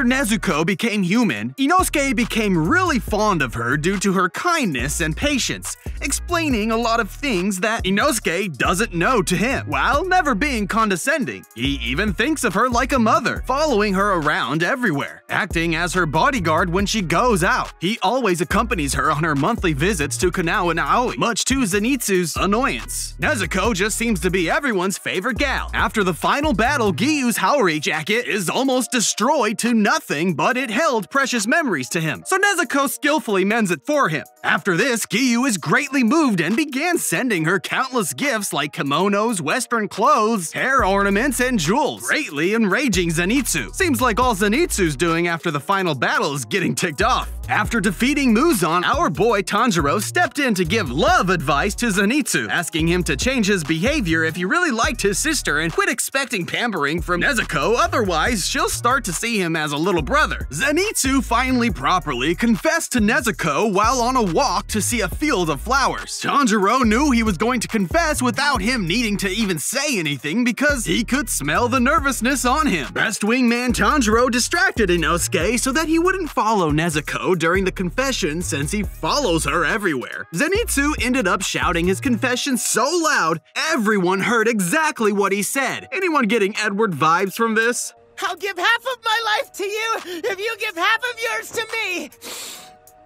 After Nezuko became human, Inosuke became really fond of her due to her kindness and patience, explaining a lot of things that Inosuke doesn't know to him, while never being condescending. He even thinks of her like a mother, following her around everywhere, acting as her bodyguard when she goes out. He always accompanies her on her monthly visits to Kanao and Aoi, much to Zenitsu's annoyance. Nezuko just seems to be everyone's favorite gal. After the final battle, Giyu's Haori jacket is almost destroyed to nothing, but it held precious memories to him, so Nezuko skillfully mends it for him. After this, Giyu is greatly moved and began sending her countless gifts like kimonos, western clothes, hair ornaments, and jewels, greatly enraging Zenitsu. Seems like all Zenitsu's doing after the final battle is getting ticked off. After defeating Muzan, our boy Tanjiro stepped in to give love advice to Zenitsu, asking him to change his behavior if he really liked his sister and quit expecting pampering from Nezuko, otherwise she'll start to see him as a little brother. Zenitsu finally properly confessed to Nezuko while on a walk to see a field of flowers. Tanjiro knew he was going to confess without him needing to even say anything because he could smell the nervousness on him. Best wingman Tanjiro distracted Inosuke so that he wouldn't follow Nezuko during the confession since he follows her everywhere. Zenitsu ended up shouting his confession so loud, everyone heard exactly what he said. Anyone getting Edward vibes from this? I'll give half of my life to you if you give half of yours to me.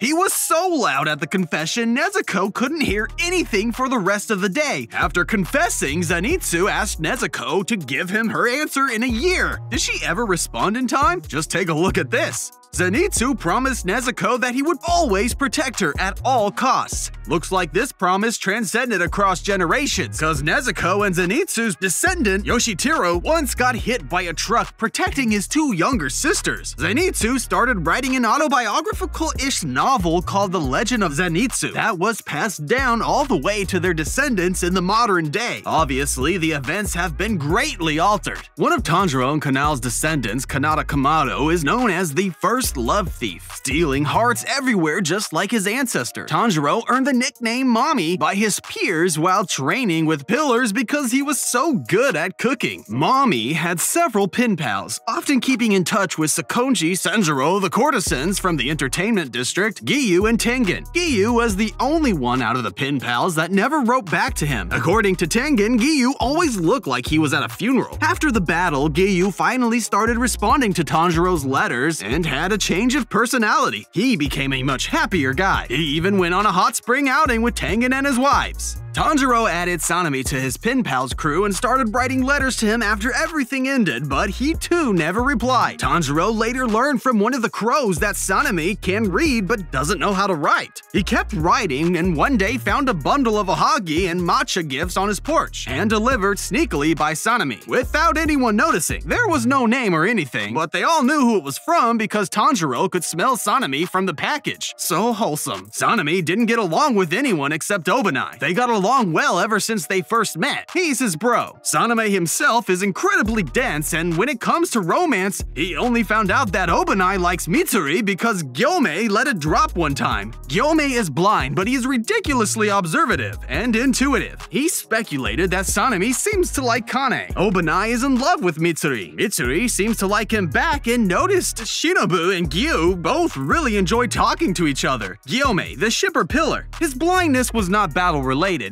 He was so loud at the confession, Nezuko couldn't hear anything for the rest of the day. After confessing, Zenitsu asked Nezuko to give him her answer in a year. Did she ever respond in time? Just take a look at this. Zenitsu promised Nezuko that he would always protect her at all costs. Looks like this promise transcended across generations, cause Nezuko and Zenitsu's descendant, Yoshiteru, once got hit by a truck protecting his two younger sisters. Zenitsu started writing an autobiographical-ish novel called The Legend of Zenitsu that was passed down all the way to their descendants in the modern day. Obviously, the events have been greatly altered. One of Tanjiro and Kanao's descendants, Kanata Kamado, is known as the first love thief, stealing hearts everywhere just like his ancestor. Tanjiro earned the nickname Mommy by his peers while training with pillars because he was so good at cooking. Mommy had several pen pals, often keeping in touch with Sakonji, Sanjuro, the courtesans from the entertainment district, Giyu, and Tengen. Giyu was the only one out of the pen pals that never wrote back to him. According to Tengen, Giyu always looked like he was at a funeral. After the battle, Giyu finally started responding to Tanjiro's letters and had a change of personality. He became a much happier guy. He even went on a hot spring outing with Tengen and his wives. Tanjiro added Sanemi to his pen pal's crew and started writing letters to him after everything ended, but he too never replied. Tanjiro later learned from one of the crows that Sanemi can read but doesn't know how to write. He kept writing and one day found a bundle of ohagi and matcha gifts on his porch, and delivered sneakily by Sanemi, without anyone noticing. There was no name or anything, but they all knew who it was from because Tanjiro could smell Sanemi from the package. So wholesome. Sanemi didn't get along with anyone except Obanai. They got along well ever since they first met. He's his bro. Sanemi himself is incredibly dense, and when it comes to romance, he only found out that Obanai likes Mitsuri because Gyomei let it drop one time. Gyomei is blind, but he's ridiculously observative and intuitive. He speculated that Sanemi seems to like Kanae. Obanai is in love with Mitsuri. Mitsuri seems to like him back and noticed Shinobu and Giyu both really enjoy talking to each other. Gyomei, the shipper pillar. His blindness was not battle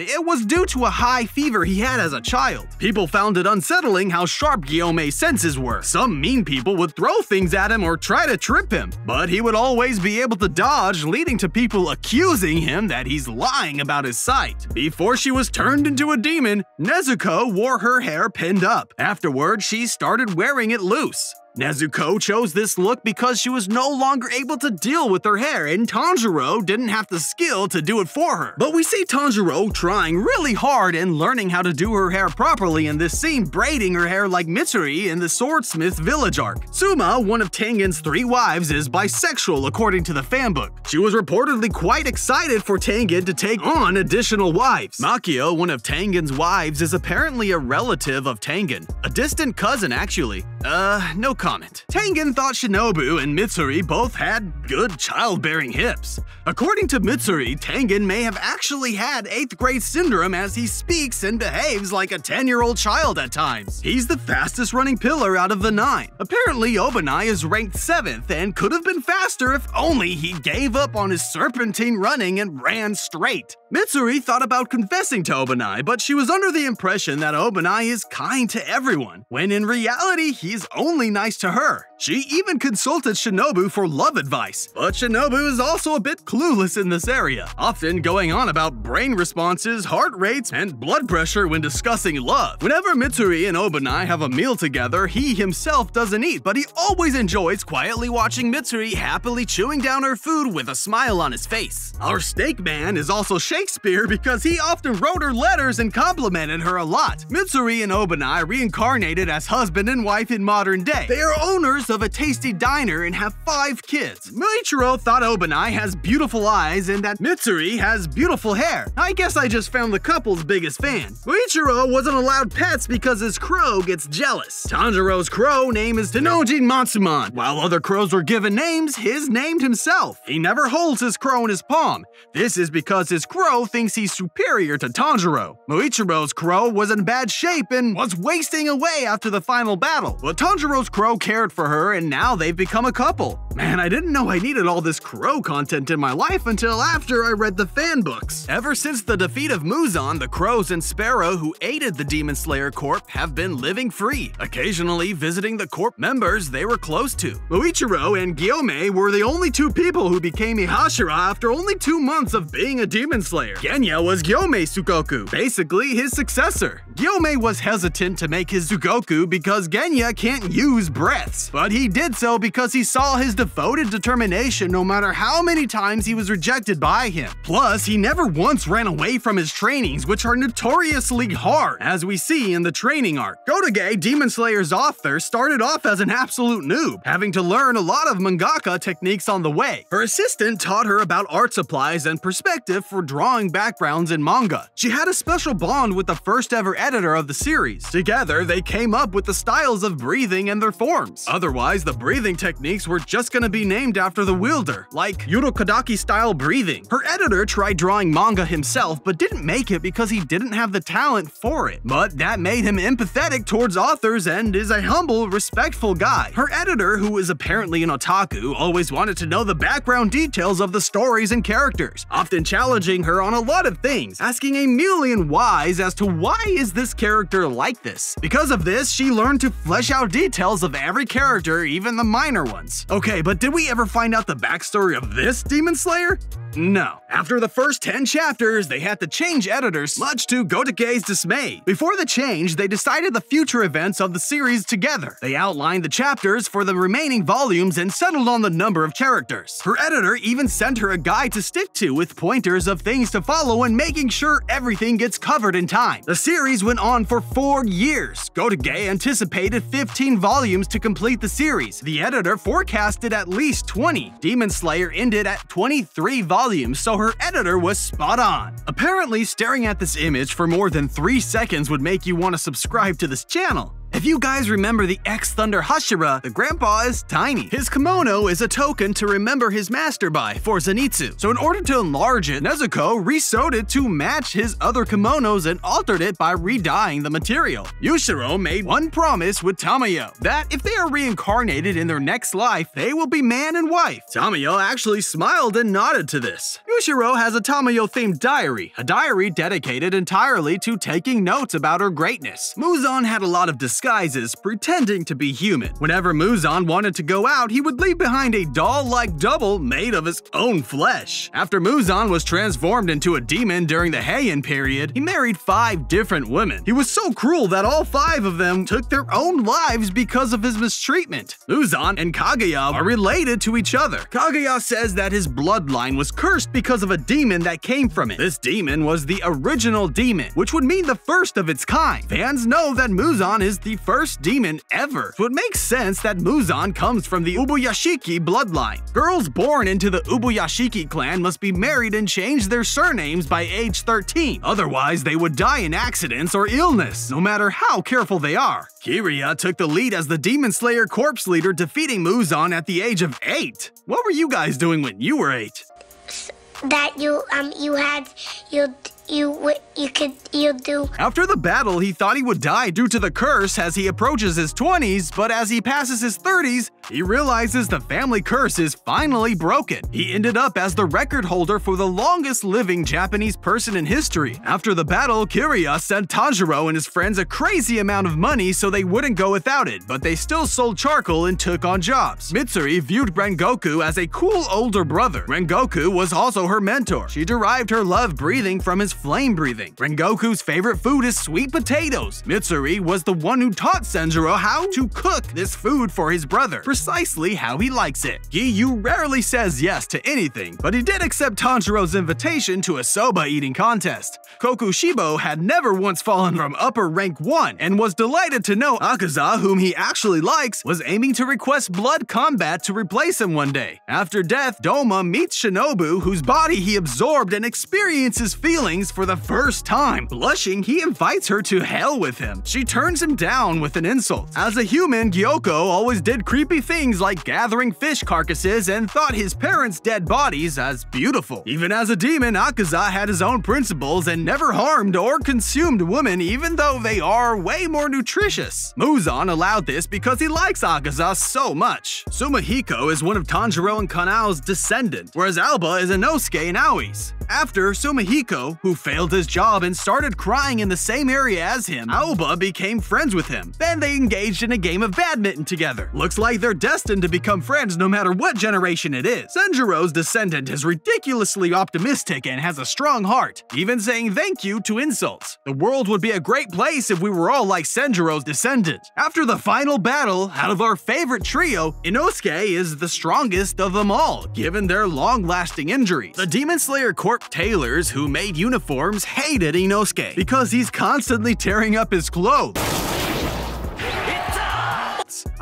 it was due to a high fever he had as a child. People found it unsettling how sharp Gyomei's senses were. Some mean people would throw things at him or try to trip him, but he would always be able to dodge, leading to people accusing him that he's lying about his sight. Before she was turned into a demon, Nezuko wore her hair pinned up. Afterward, she started wearing it loose. Nezuko chose this look because she was no longer able to deal with her hair and Tanjiro didn't have the skill to do it for her. But we see Tanjiro trying really hard and learning how to do her hair properly in this scene braiding her hair like Mitsuri in the Swordsmith village arc. Suma, one of Tengen's three wives, is bisexual according to the fanbook. She was reportedly quite excited for Tengen to take on additional wives. Makio, one of Tengen's wives, is apparently a relative of Tengen. A distant cousin actually. Uh, no comment. Tengen thought Shinobu and Mitsuri both had good childbearing hips. According to Mitsuri, Tengen may have actually had 8th grade syndrome as he speaks and behaves like a 10 year old child at times. He's the fastest running pillar out of the nine. Apparently, Obanai is ranked 7th and could have been faster if only he gave up on his serpentine running and ran straight. Mitsuri thought about confessing to Obanai, but she was under the impression that Obanai is kind to everyone, when in reality, he's only nice to her. She even consulted Shinobu for love advice, but Shinobu is also a bit clueless in this area, often going on about brain responses, heart rates, and blood pressure when discussing love. Whenever Mitsuri and Obanai have a meal together, he himself doesn't eat, but he always enjoys quietly watching Mitsuri happily chewing down her food with a smile on his face. Our snake man is also Shakespeare because he often wrote her letters and complimented her a lot. Mitsuri and Obanai reincarnated as husband and wife in modern day. They are owners of a tasty diner and have five kids. Muichiro thought Obanai has beautiful eyes and that Mitsuri has beautiful hair. I guess I just found the couple's biggest fan. Muichiro wasn't allowed pets because his crow gets jealous. Tanjiro's crow name is Tennoji Matsuemon. While other crows were given names, his named himself. He never holds his crow in his palm. This is because his crow thinks he's superior to Tanjiro. Muichiro's crow was in bad shape and was wasting away after the final battle, but Tanjiro's crow cared for her and now they've become a couple. Man, I didn't know I needed all this crow content in my life until after I read the fan books. Ever since the defeat of Muzan, the crows and Sparrow who aided the Demon Slayer Corp have been living free, occasionally visiting the Corp members they were close to. Muichiro and Gyomei were the only two people who became Ihashira after only two months of being a Demon Slayer. Genya was Gyomei's Tsuguko, basically his successor. Gyomei was hesitant to make his Tsuguko because Genya can't use breaths, but he did so because he saw his devoted determination no matter how many times he was rejected by him. Plus, he never once ran away from his trainings, which are notoriously hard, as we see in the training arc. Gotouge, Demon Slayer's author, started off as an absolute noob, having to learn a lot of mangaka techniques on the way. Her assistant taught her about art supplies and perspective for drawing backgrounds in manga. She had a special bond with the first ever editor of the series. Together, they came up with the styles of breathing and their forms. Otherwise, the breathing techniques were just gonna be named after the wielder, like Urokodaki style breathing. Her editor tried drawing manga himself, but didn't make it because he didn't have the talent for it. But that made him empathetic towards authors and is a humble, respectful guy. Her editor, who is apparently an otaku, always wanted to know the background details of the stories and characters, often challenging her on a lot of things, asking a million whys as to why is this character like this. Because of this, she learned to flesh out details of every character, even the minor ones. Okay, but did we ever find out the backstory of this Demon Slayer? No. After the first 10 chapters, they had to change editors, much to Gotouge's dismay. Before the change, they decided the future events of the series together. They outlined the chapters for the remaining volumes and settled on the number of characters. Her editor even sent her a guide to stick to with pointers of things to follow and making sure everything gets covered in time. The series went on for four years. Gotouge anticipated 15 volumes to complete the series. The editor forecasted at least 20. Demon Slayer ended at 23 volumes so her editor was spot on. Apparently, staring at this image for more than 3 seconds would make you want to subscribe to this channel. If you guys remember the X Thunder Hashira, the grandpa is tiny. His kimono is a token to remember his master by for Zenitsu. So in order to enlarge it, Nezuko resewed it to match his other kimonos and altered it by redying the material. Yushiro made one promise with Tamayo, that if they are reincarnated in their next life, they will be man and wife. Tamayo actually smiled and nodded to this. Yushiro has a Tamayo-themed diary, a diary dedicated entirely to taking notes about her greatness. Muzan had a lot of disguises, pretending to be human. Whenever Muzan wanted to go out, he would leave behind a doll-like double made of his own flesh. After Muzan was transformed into a demon during the Heian period, he married five different women. He was so cruel that all five of them took their own lives because of his mistreatment. Muzan and Kaguya are related to each other. Kaguya says that his bloodline was cursed because of a demon that came from it. This demon was the original demon, which would mean the first of its kind. Fans know that Muzan is the first demon ever, so it makes sense that Muzan comes from the Ubuyashiki bloodline. Girls born into the Ubuyashiki clan must be married and change their surnames by age 13, otherwise they would die in accidents or illness, no matter how careful they are. Kiriya took the lead as the Demon Slayer corpse leader defeating Muzan at the age of 8. What were you guys doing when you were 8? That you um you had you you you could you do. After the battle, he thought he would die due to the curse as he approaches his 20s, but as he passes his 30s, he realizes the family curse is finally broken. He ended up as the record holder for the longest living Japanese person in history. After the battle, Kiriya sent Tanjiro and his friends a crazy amount of money so they wouldn't go without it, but they still sold charcoal and took on jobs. Mitsuri viewed Rengoku as a cool older brother. Rengoku was also her mentor. She derived her love breathing from his flame breathing. Rengoku's favorite food is sweet potatoes. Mitsuri was the one who taught Senjuro how to cook this food for his brother, precisely how he likes it. Giyu rarely says yes to anything, but he did accept Tanjiro's invitation to a soba eating contest. Kokushibo had never once fallen from upper rank 1 and was delighted to know Akaza, whom he actually likes, was aiming to request blood combat to replace him one day. After death, Doma meets Shinobu, whose body he absorbed and experiences feelings for the first time. Blushing, he invites her to hell with him. She turns him down with an insult. As a human, Gyokko always did creepy things like gathering fish carcasses and thought his parents' dead bodies as beautiful. Even as a demon, Akaza had his own principles and never harmed or consumed women even though they are way more nutritious. Muzan allowed this because he likes Akaza so much. Sumihiko is one of Tanjiro and Kanao's descendant, whereas Aoba is Inosuke and Aoi's. After Sumihiko, who failed his job and started crying in the same area as him, Aoba became friends with him. Then they engaged in a game of badminton together. Looks like they're destined to become friends no matter what generation it is. Senjuro's descendant is ridiculously optimistic and has a strong heart, even saying thank you to insults. The world would be a great place if we were all like Senjuro's descendant. After the final battle, out of our favorite trio, Inosuke is the strongest of them all, given their long-lasting injuries. The Demon Slayer Corp tailors who made uniforms hated Inosuke because he's constantly tearing up his clothes.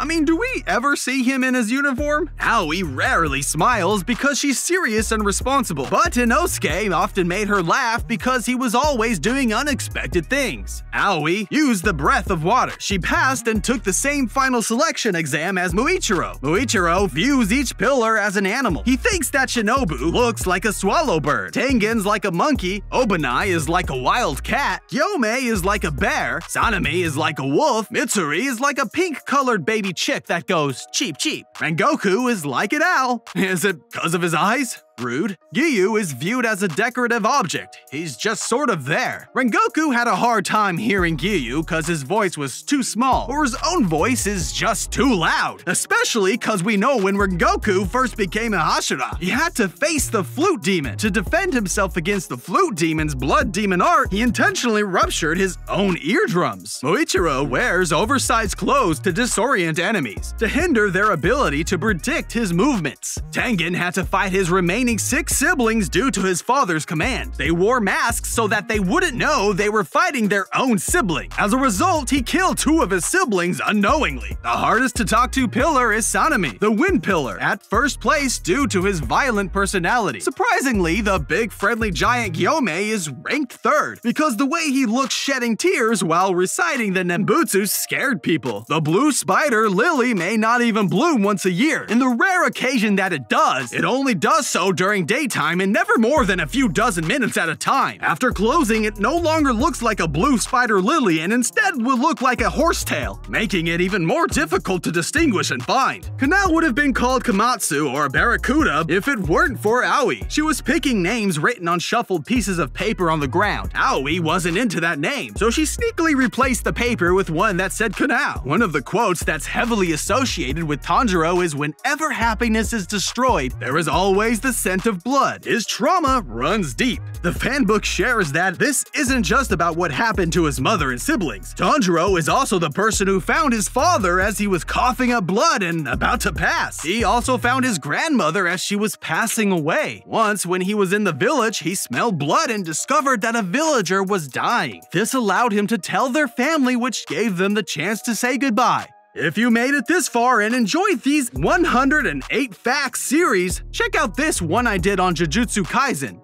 I mean, do we ever see him in his uniform? Aoi rarely smiles because she's serious and responsible, but Inosuke often made her laugh because he was always doing unexpected things. Aoi used the breath of water. She passed and took the same final selection exam as Muichiro. Muichiro views each pillar as an animal. He thinks that Shinobu looks like a swallow bird, Tengen's like a monkey, Obanai is like a wild cat, Gyomei is like a bear, Sanemi is like a wolf, Mitsuri is like a pink-colored baby chick that goes cheep cheep. And Goku is like an owl. Is it because of his eyes? Rude. Giyu is viewed as a decorative object. He's just sort of there. Rengoku had a hard time hearing Giyu cause his voice was too small, or his own voice is just too loud. Especially cause we know when Rengoku first became a Hashira, he had to face the flute demon. To defend himself against the flute demon's blood demon art, he intentionally ruptured his own eardrums. Muichiro wears oversized clothes to disorient enemies, to hinder their ability to predict his movements. Tengen had to fight his remaining six siblings due to his father's command. They wore masks so that they wouldn't know they were fighting their own sibling. As a result, he killed two of his siblings unknowingly. The hardest to talk to pillar is Sanemi, the wind pillar, at first place due to his violent personality. Surprisingly, the big friendly giant Gyomei is ranked third because the way he looks shedding tears while reciting the Nembutsu scared people. The blue spider lily may not even bloom once a year. In the rare occasion that it does, it only does so during daytime and never more than a few dozen minutes at a time. After closing, it no longer looks like a blue spider lily and instead will look like a horsetail, making it even more difficult to distinguish and find. Kanao would have been called Komatsu or Barracuda if it weren't for Aoi. She was picking names written on shuffled pieces of paper on the ground. Aoi wasn't into that name, so she sneakily replaced the paper with one that said Kanao. One of the quotes that's heavily associated with Tanjiro is whenever happiness is destroyed, there is always the scent of blood. His trauma runs deep. The fanbook shares that this isn't just about what happened to his mother and siblings. Tanjiro is also the person who found his father as he was coughing up blood and about to pass. He also found his grandmother as she was passing away. Once, when he was in the village, he smelled blood and discovered that a villager was dying. This allowed him to tell their family, which gave them the chance to say goodbye. If you made it this far and enjoyed these 108 Facts series, check out this one I did on Jujutsu Kaisen.